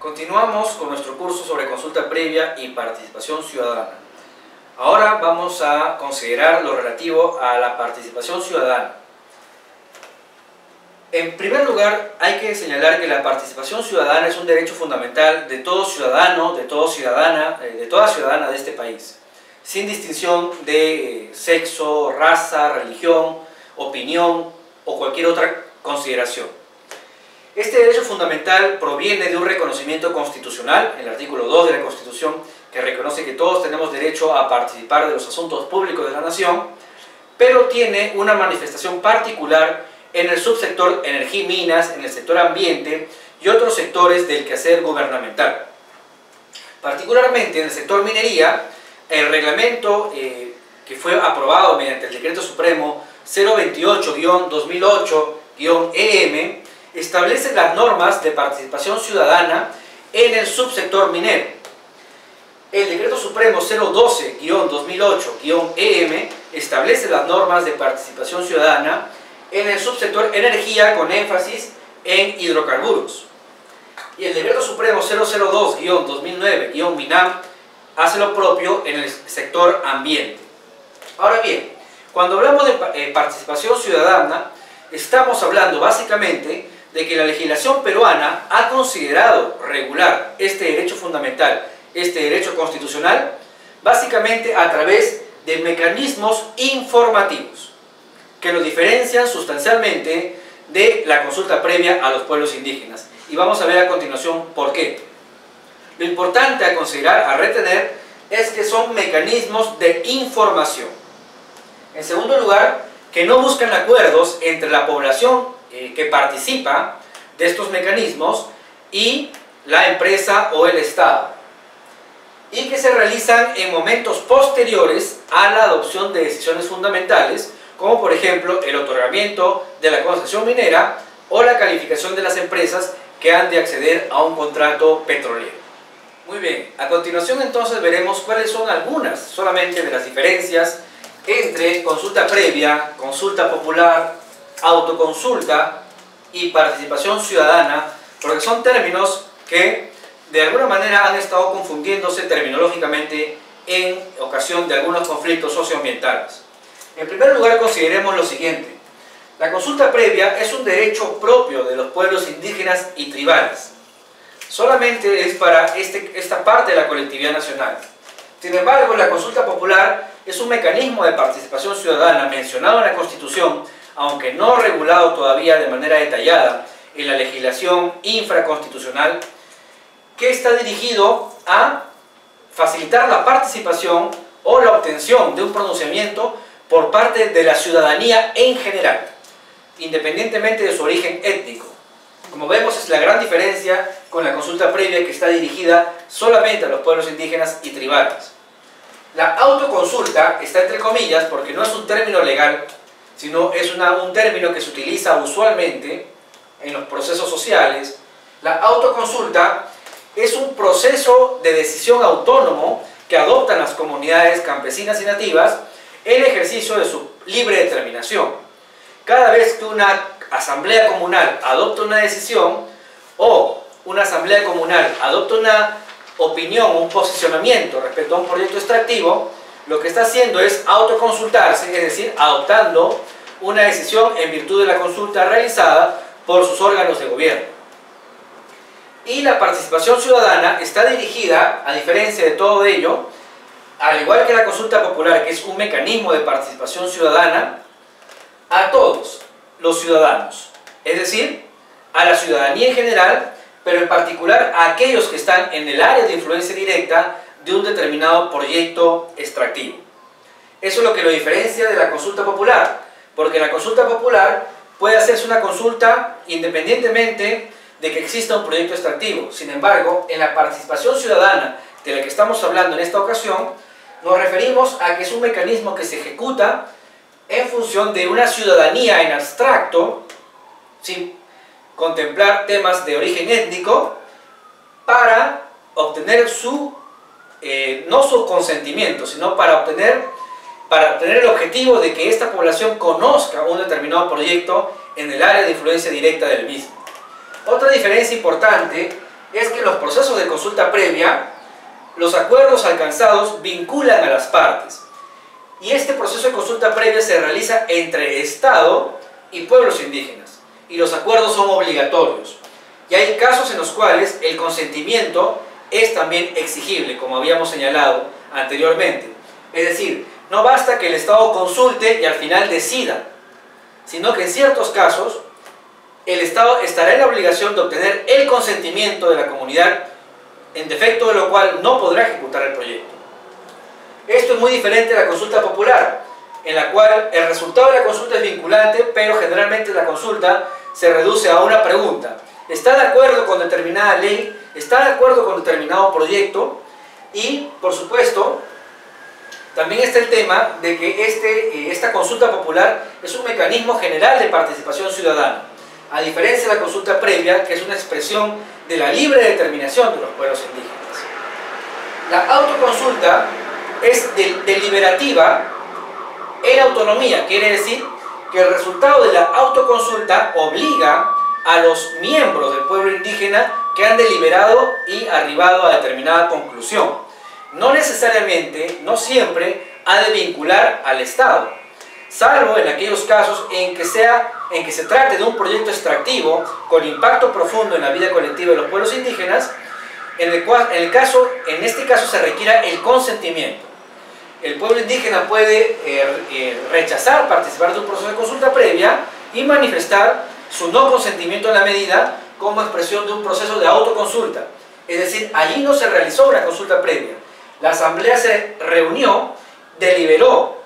Continuamos con nuestro curso sobre consulta previa y participación ciudadana. Ahora vamos a considerar lo relativo a la participación ciudadana. En primer lugar, hay que señalar que la participación ciudadana es un derecho fundamental de todo ciudadano, de, todo ciudadana, eh, de toda ciudadana de este país, sin distinción de eh, sexo, raza, religión, opinión o cualquier otra consideración. Este derecho fundamental proviene de un reconocimiento constitucional, el artículo 2 de la Constitución, que reconoce que todos tenemos derecho a participar de los asuntos públicos de la nación, pero tiene una manifestación particular en el subsector energía y minas, en el sector ambiente y otros sectores del quehacer gubernamental. Particularmente en el sector minería, el reglamento eh, que fue aprobado mediante el Decreto Supremo 028-2008-EM establece las normas de participación ciudadana en el subsector minero. El Decreto Supremo 012-2008-EM establece las normas de participación ciudadana en el subsector energía con énfasis en hidrocarburos. Y el Decreto Supremo 002-2009-MINAM hace lo propio en el sector ambiente. Ahora bien, cuando hablamos de eh, participación ciudadana, estamos hablando básicamente de que la legislación peruana ha considerado regular este derecho fundamental, este derecho constitucional, básicamente a través de mecanismos informativos que lo diferencian sustancialmente de la consulta previa a los pueblos indígenas. Y vamos a ver a continuación por qué. Lo importante a considerar, a retener, es que son mecanismos de información. En segundo lugar, que no buscan acuerdos entre la población eh, que participa de estos mecanismos y la empresa o el Estado. Y que se realizan en momentos posteriores a la adopción de decisiones fundamentales como por ejemplo el otorgamiento de la concesión minera o la calificación de las empresas que han de acceder a un contrato petrolero. Muy bien, a continuación entonces veremos cuáles son algunas solamente de las diferencias entre consulta previa, consulta popular, autoconsulta y participación ciudadana, porque son términos que de alguna manera han estado confundiéndose terminológicamente en ocasión de algunos conflictos socioambientales. En primer lugar, consideremos lo siguiente. La consulta previa es un derecho propio de los pueblos indígenas y tribales. Solamente es para este, esta parte de la colectividad nacional. Sin embargo, la consulta popular es un mecanismo de participación ciudadana mencionado en la Constitución, aunque no regulado todavía de manera detallada en la legislación infraconstitucional, que está dirigido a facilitar la participación o la obtención de un pronunciamiento por parte de la ciudadanía en general, independientemente de su origen étnico. Como vemos es la gran diferencia con la consulta previa que está dirigida solamente a los pueblos indígenas y tribales. La autoconsulta está entre comillas porque no es un término legal, sino es un término que se utiliza usualmente en los procesos sociales. La autoconsulta es un proceso de decisión autónomo que adoptan las comunidades campesinas y nativas el ejercicio de su libre determinación. Cada vez que una asamblea comunal adopta una decisión o una asamblea comunal adopta una opinión, un posicionamiento respecto a un proyecto extractivo, lo que está haciendo es autoconsultarse, es decir, adoptando una decisión en virtud de la consulta realizada por sus órganos de gobierno. Y la participación ciudadana está dirigida, a diferencia de todo ello, al igual que la consulta popular, que es un mecanismo de participación ciudadana, a todos los ciudadanos, es decir, a la ciudadanía en general, pero en particular a aquellos que están en el área de influencia directa de un determinado proyecto extractivo. Eso es lo que lo diferencia de la consulta popular, porque la consulta popular puede hacerse una consulta independientemente de que exista un proyecto extractivo. Sin embargo, en la participación ciudadana de la que estamos hablando en esta ocasión, nos referimos a que es un mecanismo que se ejecuta en función de una ciudadanía en abstracto, sin contemplar temas de origen étnico, para obtener su, eh, no su consentimiento, sino para obtener, para obtener el objetivo de que esta población conozca un determinado proyecto en el área de influencia directa del mismo. Otra diferencia importante es que en los procesos de consulta previa, los acuerdos alcanzados vinculan a las partes. Y este proceso de consulta previa se realiza entre Estado y pueblos indígenas. Y los acuerdos son obligatorios. Y hay casos en los cuales el consentimiento es también exigible, como habíamos señalado anteriormente. Es decir, no basta que el Estado consulte y al final decida, sino que en ciertos casos el Estado estará en la obligación de obtener el consentimiento de la comunidad, en defecto de lo cual no podrá ejecutar el proyecto. Esto es muy diferente a la consulta popular, en la cual el resultado de la consulta es vinculante, pero generalmente la consulta se reduce a una pregunta. ¿Está de acuerdo con determinada ley? ¿Está de acuerdo con determinado proyecto? Y, por supuesto, también está el tema de que este, eh, esta consulta popular es un mecanismo general de participación ciudadana, a diferencia de la consulta previa, que es una expresión de la libre determinación de los pueblos indígenas. La autoconsulta es deliberativa en autonomía, quiere decir que el resultado de la autoconsulta obliga a los miembros del pueblo indígena que han deliberado y arribado a determinada conclusión no necesariamente, no siempre, ha de vincular al Estado, salvo en aquellos casos en que, sea, en que se trate de un proyecto extractivo con impacto profundo en la vida colectiva de los pueblos indígenas, en el cual, en el caso, en este caso se requiera el consentimiento. El pueblo indígena puede eh, eh, rechazar participar de un proceso de consulta previa y manifestar su no consentimiento en la medida como expresión de un proceso de autoconsulta. Es decir, allí no se realizó una consulta previa, la asamblea se reunió, deliberó,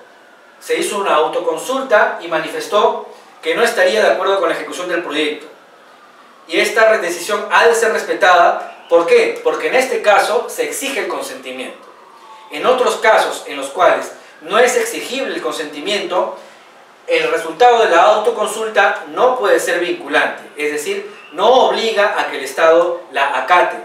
se hizo una autoconsulta y manifestó que no estaría de acuerdo con la ejecución del proyecto. Y esta decisión ha de ser respetada. ¿Por qué? Porque en este caso se exige el consentimiento. En otros casos en los cuales no es exigible el consentimiento, el resultado de la autoconsulta no puede ser vinculante, es decir, no obliga a que el Estado la acate.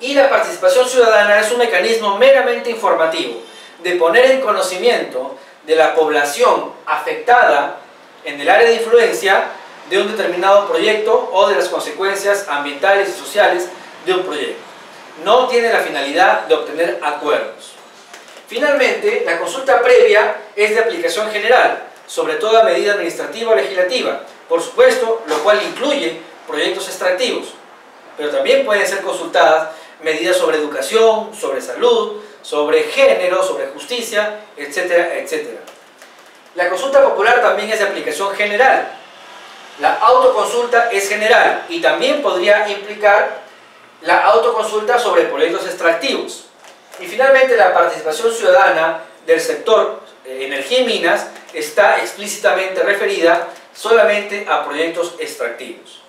Y la participación ciudadana es un mecanismo meramente informativo, de poner en conocimiento de la población afectada en el área de influencia de un determinado proyecto o de las consecuencias ambientales y sociales de un proyecto. No tiene la finalidad de obtener acuerdos. Finalmente, la consulta previa es de aplicación general, sobre toda medida administrativa o legislativa, por supuesto, lo cual incluye proyectos extractivos, pero también pueden ser consultadas medidas sobre educación, sobre salud, sobre género, sobre justicia, etcétera, etcétera. La consulta popular también es de aplicación general. La autoconsulta es general y también podría implicar la autoconsulta sobre proyectos extractivos. Y finalmente la participación ciudadana del sector eh, energía y minas está explícitamente referida solamente a proyectos extractivos.